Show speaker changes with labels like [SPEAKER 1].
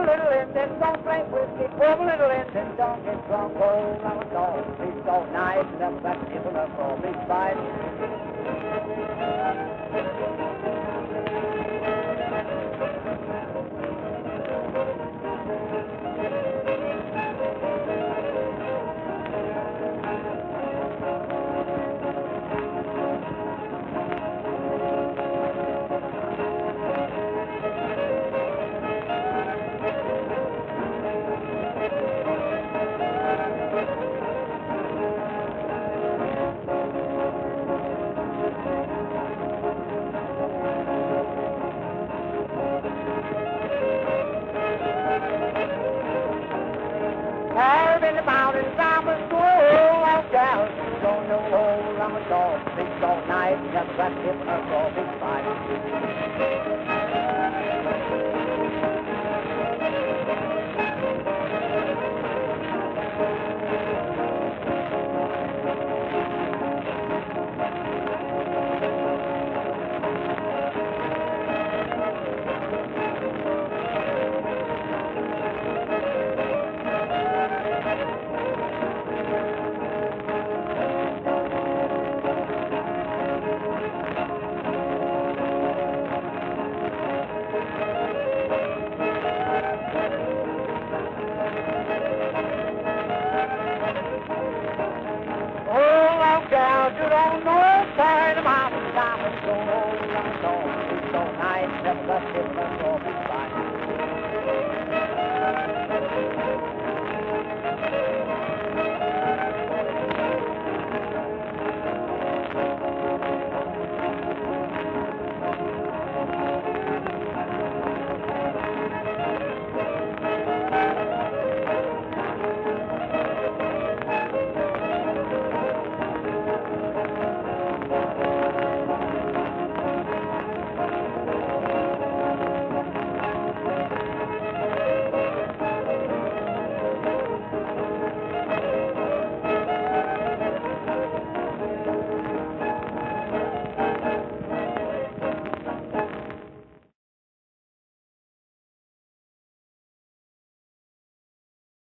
[SPEAKER 1] little Indian, don't drink whiskey. Poor little Indian, don't get drunk. Oh, I'm a dog. He's so nice. Never got people up for me fight. Hard in the mountains, I'm a of gals. Don't know old, I'm a dog. Big dog night, never got hit or for big fight. you don't know side of mountain, I'm going on, going, going, so nice. never let it go.